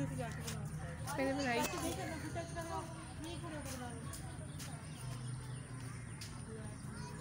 मैंने बनाई